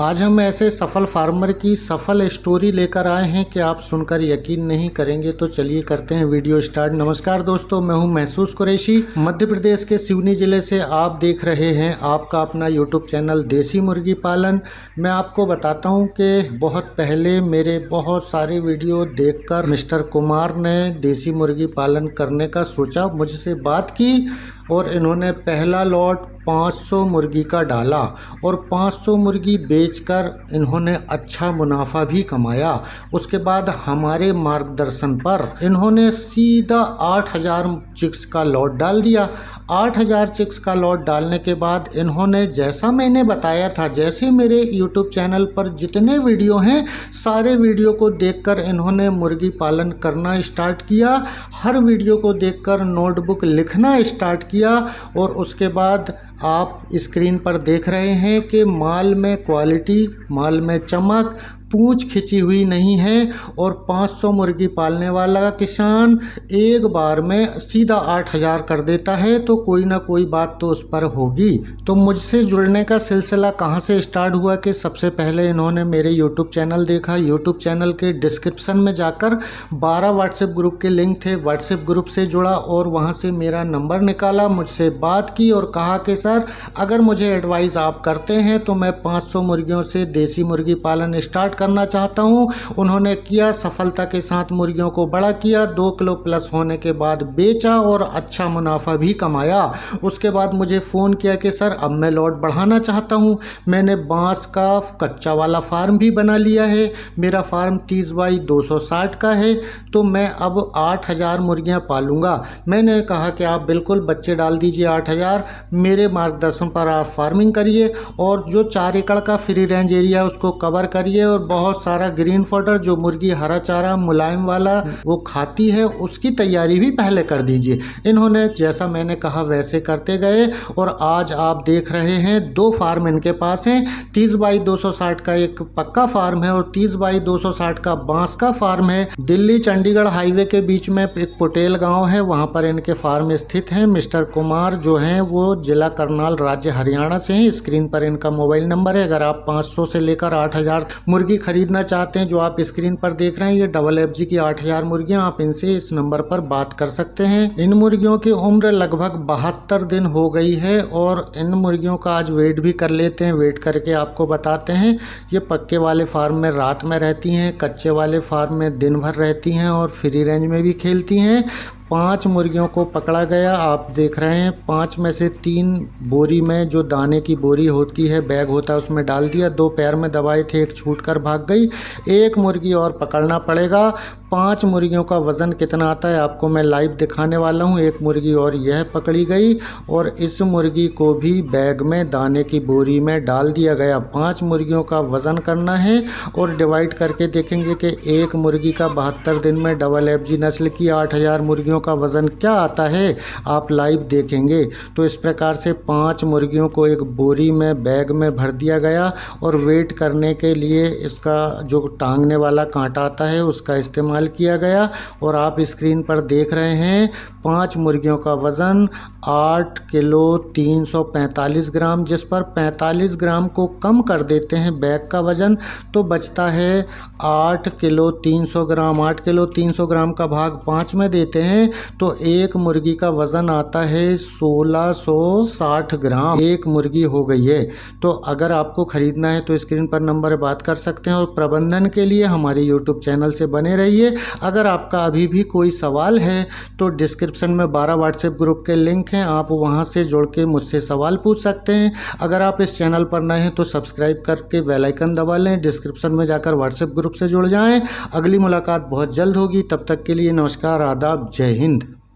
आज हम ऐसे सफल फार्मर की सफल स्टोरी लेकर आए हैं कि आप सुनकर यकीन नहीं करेंगे तो चलिए करते हैं वीडियो स्टार्ट। नमस्कार दोस्तों, मैं हूँ महसूस कुरैशी। मध्य प्रदेश के सिवनी ज़िले से आप देख रहे हैं आपका अपना यूट्यूब चैनल देसी मुर्गी पालन। मैं आपको बताता हूँ कि बहुत पहले मेरे बहुत सारे वीडियो देखकर मिस्टर कुमार ने देसी मुर्गी पालन करने का सोचा, मुझसे बात की और इन्होंने पहला लॉट 500 मुर्गी का डाला और 500 मुर्गी बेचकर इन्होंने अच्छा मुनाफा भी कमाया। उसके बाद हमारे मार्गदर्शन पर इन्होंने सीधा 8000 चिक्स का लॉट डाल दिया। 8000 चिक्स का लॉट डालने के बाद इन्होंने, जैसा मैंने बताया था, जैसे मेरे यूट्यूब चैनल पर जितने वीडियो हैं, सारे वीडियो को देखकर इन्होंने मुर्गी पालन करना स्टार्ट किया। हर वीडियो को देखकर नोटबुक लिखना स्टार्ट किया और उसके बाद आप स्क्रीन पर देख रहे हैं कि माल में क्वालिटी माल में चमक पूँछ खिंची हुई नहीं है और 500 मुर्गी पालने वाला किसान एक बार में सीधा 8000 कर देता है तो कोई ना कोई बात तो उस पर होगी। तो मुझसे जुड़ने का सिलसिला कहाँ से स्टार्ट हुआ कि सबसे पहले इन्होंने मेरे यूट्यूब चैनल देखा। यूट्यूब चैनल के डिस्क्रिप्शन में जाकर 12 व्हाट्सएप ग्रुप के लिंक थे व्हाट्सएप ग्रुप से जुड़ा और वहाँ से मेरा नंबर निकाला, मुझसे बात की और कहा कि, सर, अगर मुझे एडवाइस आप करते हैं तो मैं पाँच सौ मुर्गियों से देसी मुर्गी पालन स्टार्ट करना चाहता हूँ। उन्होंने किया, सफलता के साथ मुर्गियों को बड़ा किया। दो किलो प्लस होने के बाद बेचा और अच्छा मुनाफा भी कमाया। उसके बाद मुझे फ़ोन किया कि, सर, अब मैं लॉट बढ़ाना चाहता हूँ। मैंने बाँस का, कच्चा वाला फार्म भी बना लिया है। मेरा फार्म तीस बाई दो सौ साठ का है। तो मैं अब आठ हज़ार मुर्गियाँ पालूँगा। मैंने कहा कि, आप बिल्कुल बच्चे डाल दीजिए आठ हज़ार। मेरे मार्गदर्शन पर आप फ़ार्मिंग करिए और जो चार एकड़ का फ्री रेंज एरिया है, उसको कवर करिए और बहुत सारा ग्रीन फॉडर जो मुर्गी, हरा चारा, मुलायम वाला, वो खाती है, उसकी तैयारी भी पहले कर दीजिए। इन्होंने, जैसा मैंने कहा, वैसे करते गए और आज आप देख रहे हैं, दो फार्म इनके पास हैं। तीस बाई दो का एक पक्का फार्म है और तीस बाई दो सौ साठ का बाँस का फार्म है। दिल्ली चंडीगढ़ हाईवे के बीच में एक पुटेल गाँव है, वहाँ पर इनके फार्म स्थित हैं। मिस्टर कुमार जो हैं, वो जिला करनाल राज्य हरियाणा से हैं। स्क्रीन पर इनका मोबाइल नंबर है। अगर आप 500 से लेकर 8000 मुर्गी खरीदना चाहते हैं, जो आप स्क्रीन पर देख रहे हैं, ये डबल एफ़ जी की आठ हज़ार मुर्गियाँ, आप इनसे इस नंबर पर बात कर सकते हैं। इन मुर्गियों की उम्र लगभग बहत्तर दिन हो गई है और इन मुर्गियों का आज वेट भी कर लेते हैं। वेट करके आपको बताते हैं, ये पक्के वाले फार्म में रात में रहती हैं, कच्चे वाले फार्म में दिन भर रहती हैं और फ्री रेंज में भी खेलती हैं। पाँच मुर्गियों को पकड़ा गया। आप देख रहे हैं, पाँच में से तीन बोरी में जो दाने की बोरी होती है, बैग होता है, उसमें डाल दिया। दो पैर में दबाए थे, एक छूट कर भाग गई। एक मुर्गी और पकड़ना पड़ेगा। पाँच मुर्गियों का वज़न कितना आता है आपको मैं लाइव दिखाने वाला हूँ। एक मुर्गी और यह पकड़ी गई और इस मुर्गी को भी बैग में, दाने की बोरी में डाल दिया गया। पाँच मुर्गियों का वज़न करना है और डिवाइड करके देखेंगे कि एक मुर्गी का बहत्तर दिन में डबल एफ़ जी नस्ल की आठ हज़ार मुर्गियों का वज़न क्या आता है, आप लाइव देखेंगे। तो इस प्रकार से पाँच मुर्गियों को एक बोरी में, बैग में भर दिया गया और वेट करने के लिए इसका जो टांगने वाला कांटा आता है, उसका इस्तेमाल किया गया और आप स्क्रीन पर देख रहे हैं, पाँच मुर्गियों का वज़न आठ किलो तीन सौ पैंतालीस ग्राम, जिस पर पैंतालीस ग्राम को कम कर देते हैं बैग का वज़न तो बचता है आठ किलो तीन सौ ग्राम। आठ किलो तीन सौ ग्राम का भाग पाँच में देते हैं तो एक मुर्गी का वज़न आता है सोलह सौ साठ ग्राम। एक मुर्गी हो गई है। तो अगर आपको ख़रीदना है तो स्क्रीन पर नंबर बात कर सकते हैं और प्रबंधन के लिए हमारे यूट्यूब चैनल से बने रहिए। अगर आपका अभी भी कोई सवाल है तो डिस्क्रिप्शन में बारह व्हाट्सएप ग्रुप के लिंक हैं। आप वहाँ से जुड़ के मुझसे सवाल पूछ सकते हैं। अगर आप इस चैनल पर नए हैं तो सब्सक्राइब करके बेलाइकन दबा लें। डिस्क्रिप्शन में जाकर व्हाट्सएप ग्रुप से जुड़ जाएँ। अगली मुलाकात बहुत जल्द होगी। तब तक के लिए नमस्कार, आदाब, जय हिंद।